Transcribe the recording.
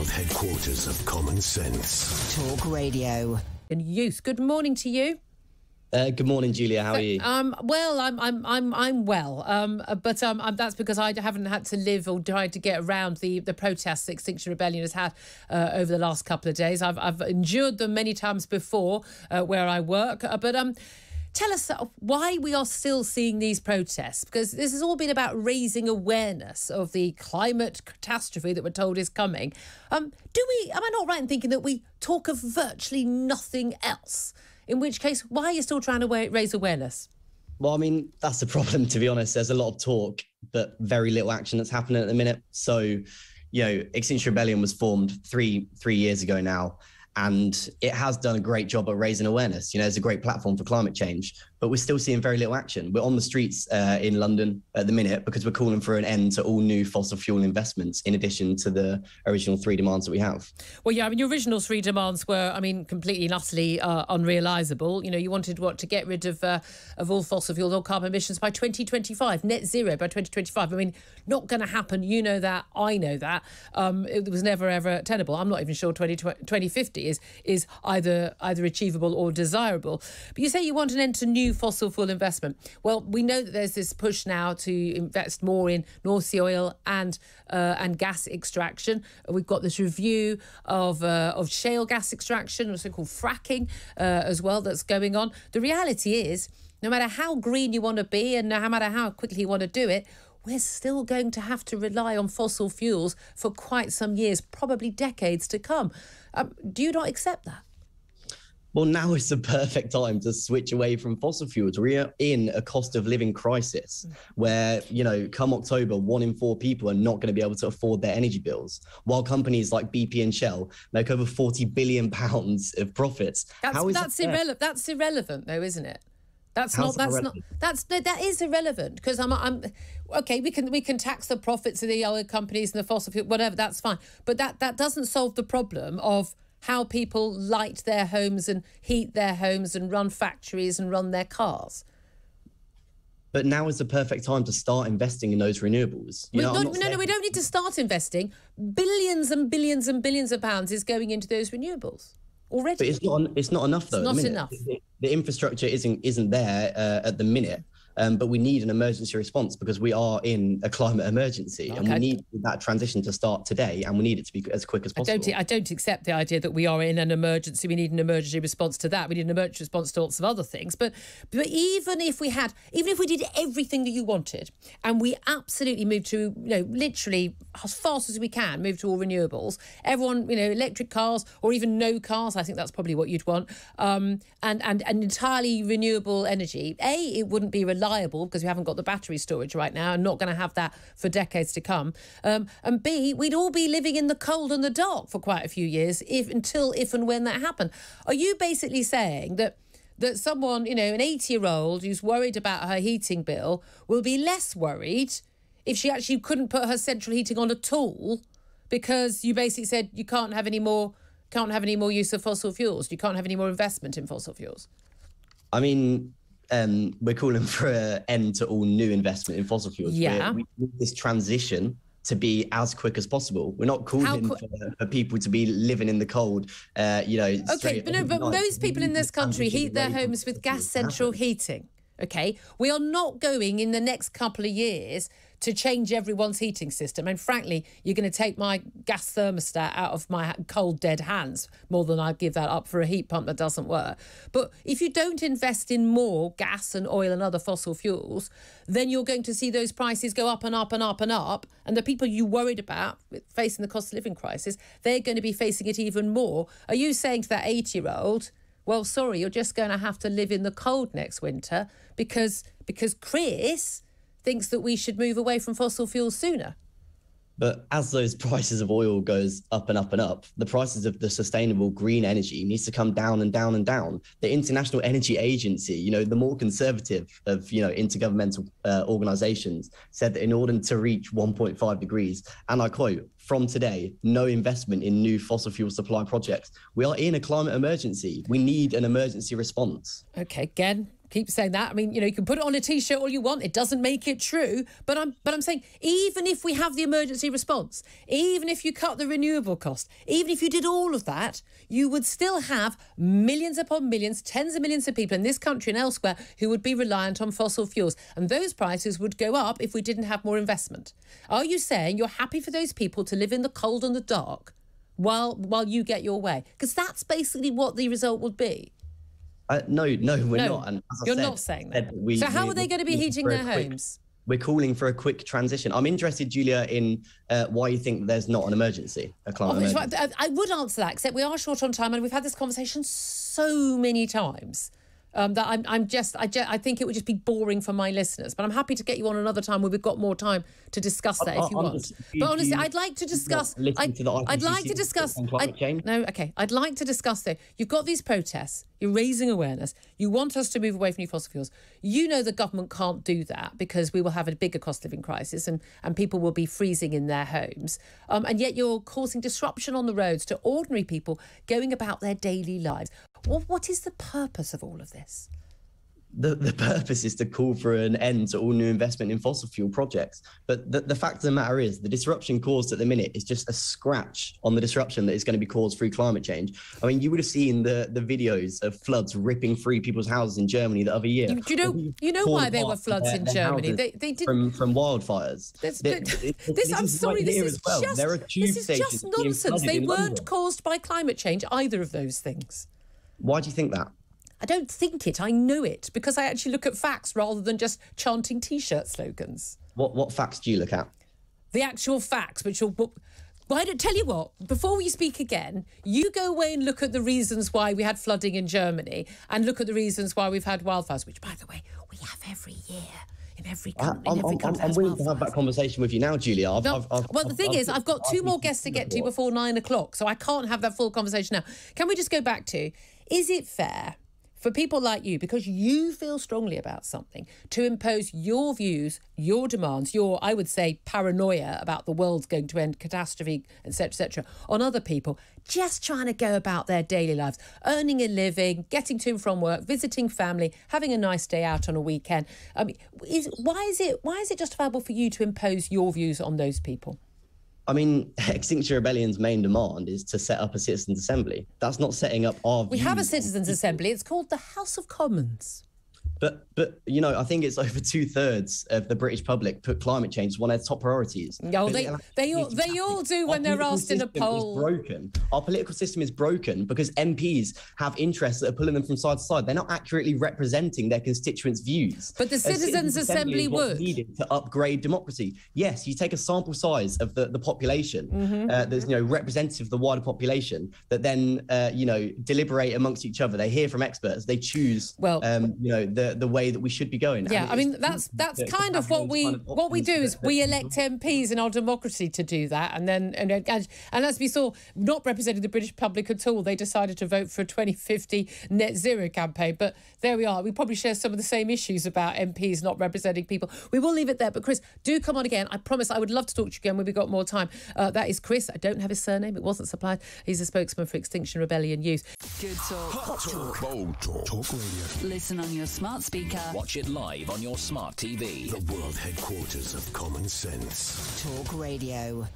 world headquarters of common sense. Talk Radio. And youth. Good morning to you. Uh, good morning, Julia. How are you? Um, well, I'm I'm I'm I'm well. Um, uh, but um, um, that's because I haven't had to live or tried to get around the the protests that Extinction Rebellion has had uh, over the last couple of days. I've I've endured them many times before uh, where I work. Uh, but um, tell us why we are still seeing these protests because this has all been about raising awareness of the climate catastrophe that we're told is coming. Um, do we? Am I not right in thinking that we talk of virtually nothing else? In which case, why are you still trying to raise awareness? Well, I mean, that's the problem, to be honest. There's a lot of talk, but very little action that's happening at the minute. So, you know, Extinction Rebellion was formed three three years ago now, and it has done a great job at raising awareness. You know, it's a great platform for climate change, but we're still seeing very little action. We're on the streets uh, in London at the minute because we're calling for an end to all new fossil fuel investments, in addition to the original three demands that we have. Well, yeah, I mean, your original three demands were, I mean, completely and utterly uh, unrealisable. You know, you wanted what to get rid of uh, of all fossil fuels, all carbon emissions by 2025, net zero by 2025. I mean, not going to happen. You know that. I know that. Um, it was never ever tenable. I'm not even sure 20, 2050 is is either either achievable or desirable. But you say you want an end to new fossil fuel investment. Well, we know that there's this push now to invest more in North Sea oil and uh, and gas extraction. We've got this review of uh, of shale gas extraction, also called fracking, uh, as well. That's going on. The reality is, no matter how green you want to be, and no matter how quickly you want to do it, we're still going to have to rely on fossil fuels for quite some years, probably decades to come. Um, do you not accept that? Well, now is the perfect time to switch away from fossil fuels. We're in a cost of living crisis where, you know, come October, one in four people are not going to be able to afford their energy bills, while companies like BP and Shell make over 40 billion pounds of profits. That's, How is that's that. That's irrelevant, though, isn't it? That's How's not. That's not. That's that is irrelevant because I'm. I'm okay. We can we can tax the profits of the oil companies and the fossil fuel, whatever. That's fine. But that that doesn't solve the problem of how people light their homes and heat their homes and run factories and run their cars. But now is the perfect time to start investing in those renewables. You know, not no, no, we don't need to start investing. Billions and billions and billions of pounds is going into those renewables already. But it's not. It's not enough though. the not enough. The, the infrastructure isn't isn't there uh, at the minute. Um, but we need an emergency response because we are in a climate emergency, and we need that transition to start today, and we need it to be as quick as I possible. don't, I don't accept the idea that we are in an emergency. We need an emergency response to that. We need an emergency response to lots of other things. But, but even if we had, even if we did everything that you wanted, and we absolutely moved to, you know, literally as fast as we can, move to all renewables. Everyone, you know, electric cars or even no cars. I think that's probably what you'd want. Um, and and and entirely renewable energy. A, it wouldn't be reliable because we haven't got the battery storage right now, and not going to have that for decades to come. Um, and B, we'd all be living in the cold and the dark for quite a few years, if until if and when that happened. Are you basically saying that? That someone, you know, an 80 year old who's worried about her heating bill will be less worried if she actually couldn't put her central heating on at all because you basically said you can't have any more can't have any more use of fossil fuels. You can't have any more investment in fossil fuels. I mean, um, we're calling for an end to all new investment in fossil fuels. We're- Yeah. we need this transition to be as quick as possible. We're not calling qui- for, for people to be living in the cold. Uh, you know. Okay, but no, but most people in this country heat their homes with gas central heating. Okay, we are not going in the next couple of years to change everyone's heating system. And frankly, you're going to take my gas thermostat out of my cold, dead hands more than I'd give that up for a heat pump that doesn't work. But if you don't invest in more gas and oil and other fossil fuels, then you're going to see those prices go up and up and up and up. And the people you worried about facing the cost of living crisis, they're going to be facing it even more. Are you saying to that 80 year old, well, sorry, you're just going to have to live in the cold next winter because because Chris thinks that we should move away from fossil fuels sooner. But as those prices of oil goes up and up and up, the prices of the sustainable green energy needs to come down and down and down. The International Energy Agency, you know, the more conservative of you know intergovernmental uh, organizations, said that in order to reach 1.5 degrees, and I quote, from today, no investment in new fossil fuel supply projects. We are in a climate emergency. We need an emergency response. Okay, again, keep saying that. I mean, you know, you can put it on a t-shirt all you want. It doesn't make it true. But I'm but I'm saying even if we have the emergency response, even if you cut the renewable cost, even if you did all of that, you would still have millions upon millions, tens of millions of people in this country and elsewhere who would be reliant on fossil fuels. And those prices would go up if we didn't have more investment. Are you saying you're happy for those people to live in the cold and the dark while while you get your way? Because that's basically what the result would be. Uh, no, no, we're No, not. And you're said- not saying that. we- so how we- are they going to be heating their quick- homes? We're calling for a quick transition. I'm interested, Julia, in uh, why you think there's not an emergency, a climate Obviously, emergency. I would answer that, except we are short on time, and we've had this conversation so many times um, that I'm, I'm just, I, ju- I think it would just be boring for my listeners. But I'm happy to get you on another time where we've got more time to discuss that I- if you I'm want. just- but honestly, I'd like to discuss. listen I'd, to the I'd like to discuss. on climate I'd- change? No, okay. I'd like to discuss though. You've got these protests. You're raising awareness. You want us to move away from new fossil fuels. You know the government can't do that because we will have a bigger cost of living crisis and, and people will be freezing in their homes. Um, and yet you're causing disruption on the roads to ordinary people going about their daily lives. Well, what is the purpose of all of this? the, the purpose is to call for an end to all new investment in fossil fuel projects. But the, the fact of the matter is, the disruption caused at the minute is just a scratch on the disruption that is going to be caused through climate change. I mean, you would have seen the, the videos of floods ripping through people's houses in Germany the other year. You- do you know- you know why there were floods their- in their Germany? They- they didn't- from from wildfires. This, Th- but th- this, I'm sorry, right this is well. just this is just nonsense. They weren't London. caused by climate change, either of those things. Why do you think that? I don't think it. I know it because I actually look at facts rather than just chanting T-shirt slogans. What what facts do you look at? The actual facts, which are. Why don't tell you what? Before we speak again, you go away and look at the reasons why we had flooding in Germany, and look at the reasons why we've had wildfires. Which, by the way, we have every year in every country. I'm, in every I'm, I'm, I'm willing to have that conversation with you now, Julia. I've, No, I've, I've, well, the thing is, I've got two more guests to get to before nine o'clock, so I can't have that full conversation now. Can we just go back to is it fair for people like you, because you feel strongly about something, to impose your views, your demands, your, I would say, paranoia about the world's going to end, catastrophe, etc., etc., on other people, just trying to go about their daily lives, earning a living, getting to and from work, visiting family, having a nice day out on a weekend? I mean, is, why is it why is it justifiable for you to impose your views on those people? I mean, Extinction Rebellion's main demand is to set up a citizens' assembly. That's not setting up our. We have a citizens' assembly. It's called the House of Commons. But but you know, I think it's over two thirds of the British public put climate change as one of their top priorities. No, But they- they all- they all do Our when they're asked in a system is poll. broken. Our political system is broken because MPs have interests that are pulling them from side to side. They're not accurately representing their constituents' views. But the citizens' assembly would. needed to upgrade democracy. Yes, you take a sample size of the, the population Mm-hmm. uh, that's you know representative of the wider population that then uh, you know deliberate amongst each other. They hear from experts. They choose Well- um, you know the the way that we should be going. Yeah, And I mean that's that's to- to kind have of what we kind of what we do is we elect MPs in our democracy to do that, and then and and, and as we saw, not representing the British public at all, they decided to vote for a 2050 net zero campaign. But there we are. We probably share some of the same issues about MPs not representing people. We will leave it there. But Chris, do come on again. I promise I would love to talk to you again when we got more time. Uh, that is Chris. I don't have his surname. It wasn't supplied. He's a spokesman for Extinction Rebellion Youth. Good talk. Hot talk. Bold talk. Talk radio. Listen on your smart speaker. Watch it live on your smart TV. The world headquarters of common sense. Talk Radio.